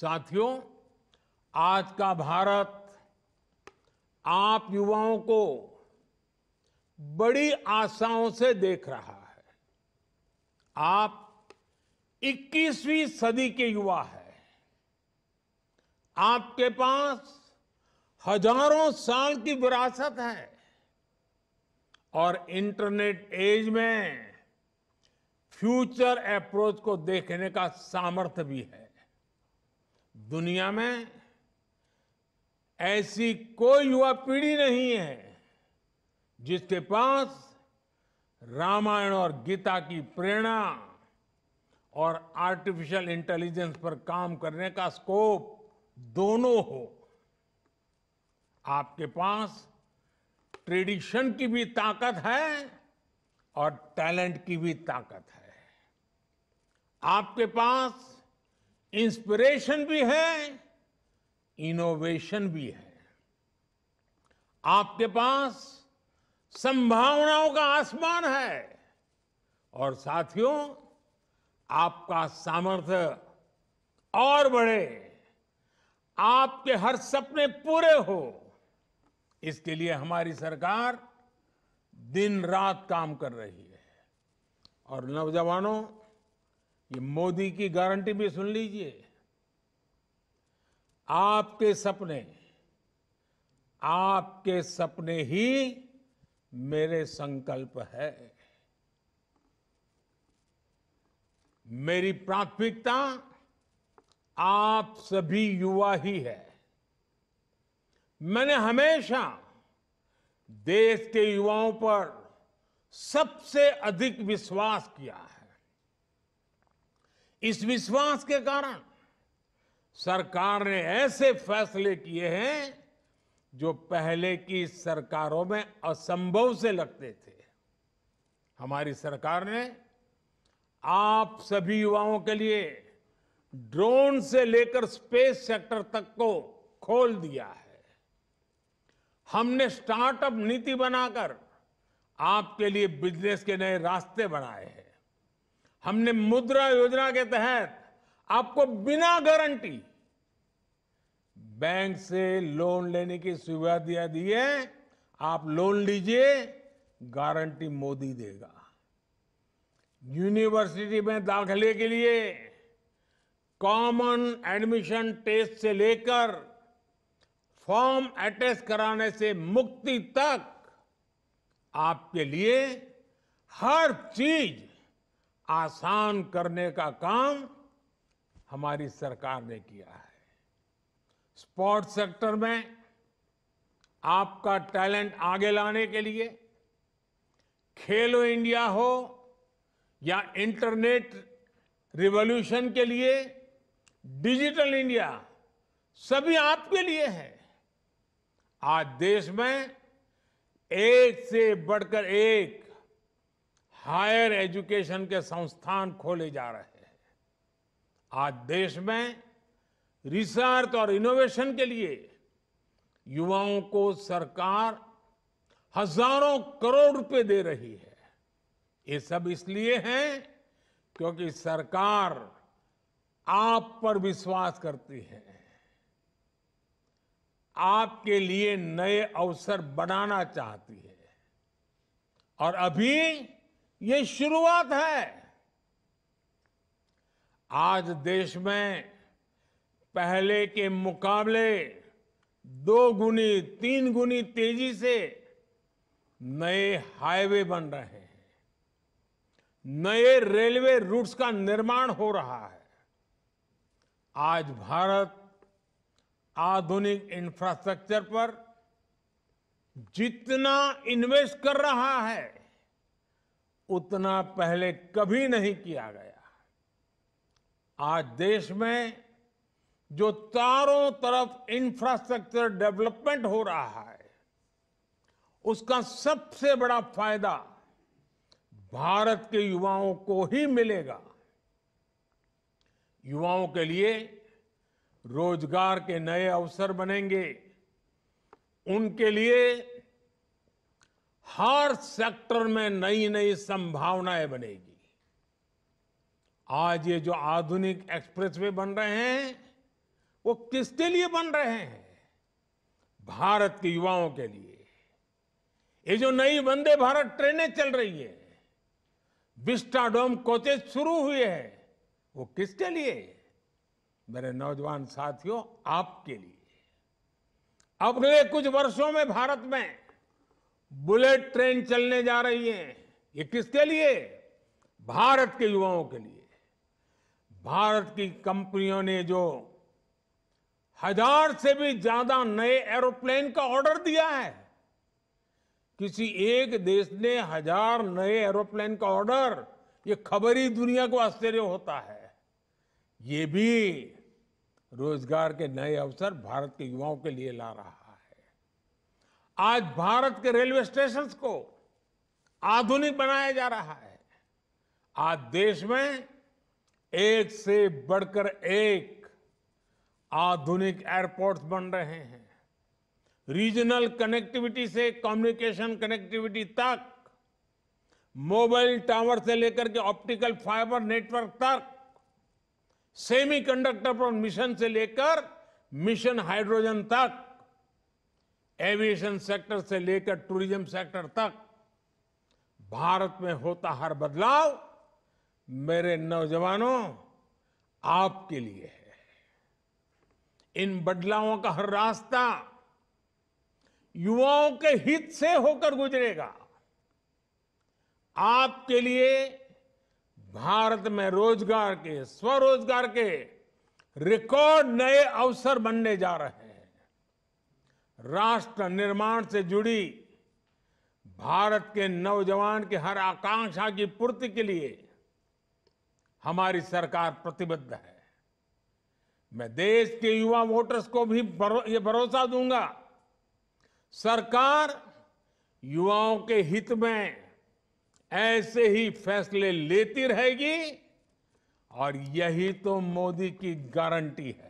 साथियों, आज का भारत आप युवाओं को बड़ी आशाओं से देख रहा है। आप 21वीं सदी के युवा हैं। आपके पास हज़ारों साल की विरासत है और इंटरनेट एज में फ्यूचर अप्रोच को देखने का सामर्थ्य भी है। दुनिया में ऐसी कोई युवा पीढ़ी नहीं है जिसके पास रामायण और गीता की प्रेरणा और आर्टिफिशियल इंटेलिजेंस पर काम करने का स्कोप दोनों हो। आपके पास ट्रेडिशन की भी ताकत है और टैलेंट की भी ताकत है। आपके पास इंस्पिरेशन भी है, इनोवेशन भी है। आपके पास संभावनाओं का आसमान है और साथियों, आपका सामर्थ्य और बढ़े। आपके हर सपने पूरे हो। इसके लिए हमारी सरकार दिन रात काम कर रही है। और नौजवानों ये मोदी की गारंटी भी सुन लीजिए। आपके सपने आपके सपने ही मेरे संकल्प है। मेरी प्राथमिकता आप सभी युवा ही है। मैंने हमेशा देश के युवाओं पर सबसे अधिक विश्वास किया है। इस विश्वास के कारण सरकार ने ऐसे फैसले किए हैं जो पहले की सरकारों में असंभव से लगते थे। हमारी सरकार ने आप सभी युवाओं के लिए ड्रोन से लेकर स्पेस सेक्टर तक को खोल दिया है। हमने स्टार्टअप नीति बनाकर आपके लिए बिज़नेस के नए रास्ते बनाए हैं। हमने मुद्रा योजना के तहत आपको बिना गारंटी बैंक से लोन लेने की सुविधा दिया दी है। आप लोन लीजिए, गारंटी मोदी देगा। यूनिवर्सिटी में दाखिले के लिए कॉमन एडमिशन टेस्ट से लेकर फॉर्म अटैच कराने से मुक्ति तक आपके लिए हर चीज़ आसान करने का काम हमारी सरकार ने किया है। स्पोर्ट्स सेक्टर में आपका टैलेंट आगे लाने के लिए खेलो इंडिया हो या इंटरनेट रिवॉल्यूशन के लिए, डिजिटल इंडिया सभी आपके लिए है। आज देश में एक से बढ़कर एक हायर एजुकेशन के संस्थान खोले जा रहे हैं। आज देश में रिसर्च और इनोवेशन के लिए युवाओं को सरकार हज़ारों करोड़ रुपए दे रही है। ये सब इसलिए है क्योंकि सरकार आप पर विश्वास करती है। आपके लिए नए अवसर बनाना चाहती है। और अभी ये शुरुआत है। आज देश में पहले के मुकाबले दो गुनी, तीन गुनी तेज़ी से नए हाईवे बन रहे हैं। नए रेलवे रूट्स का निर्माण हो रहा है। आज भारत आधुनिक इंफ्रास्ट्रक्चर पर जितना इन्वेस्ट कर रहा है उतना पहले कभी नहीं किया गया। आज देश में जो चारों तरफ़ इंफ्रास्ट्रक्चर डेवलपमेंट हो रहा है, उसका सबसे बड़ा फ़ायदा भारत के युवाओं को ही मिलेगा। युवाओं के लिए रोज़गार के नए अवसर बनेंगे। उनके लिए हर सेक्टर में नई नई संभावनाएँ बनेगी। आज ये जो आधुनिक एक्सप्रेसवे बन रहे हैं, वो किसके लिए बन रहे हैं? भारत के युवाओं के लिए। ये जो नई वंदे भारत ट्रेनें चल रही है विस्टाडोम कोचेज शुरू हुए हैं, वो किसके लिए? मेरे नौजवान साथियों, आपके लिए। अगले कुछ वर्षों में भारत में बुलेट ट्रेन चलने जा रही है। ये किसके लिए? भारत के युवाओं के लिए। भारत की कंपनियों ने जो हज़ार से भी ज़्यादा नए एरोप्लेन का ऑर्डर दिया है, किसी एक देश ने हज़ार नए एरोप्लेन का ऑर्डर, ये खबर ही दुनिया को आश्चर्य होता है। ये भी रोज़गार के नए अवसर भारत के युवाओं के लिए ला रहा है। आज भारत के रेलवे स्टेशन को आधुनिक बनाया जा रहा है। आज देश में एक से बढ़कर एक आधुनिक एयरपोर्ट्स बन रहे हैं। रीजनल कनेक्टिविटी से कम्युनिकेशन कनेक्टिविटी तक, मोबाइल टावर से लेकर के ऑप्टिकल फाइबर नेटवर्क तक, सेमीकंडक्टर पर मिशन से लेकर मिशन हाइड्रोजन तक एविएशन सेक्टर से लेकर टूरिज़्म सेक्टर तक, भारत में होता हर बदलाव मेरे नौजवानों, आपके लिए है। इन बदलावों का हर रास्ता युवाओं के हित से होकर गुजरेगा। आपके लिए भारत में रोज़गार के, स्वरोजगार के रिकॉर्ड नए अवसर बनने जा रहे हैं। राष्ट्र निर्माण से जुड़ी भारत के नौजवान की हर आकांक्षा की पूर्ति के लिए हमारी सरकार प्रतिबद्ध है। मैं देश के युवा वोटर्स को भी भरो, ये भरोसा दूँगा। सरकार युवाओं के हित में ऐसे ही फैसले लेती रहेगी और यही तो मोदी की गारंटी है।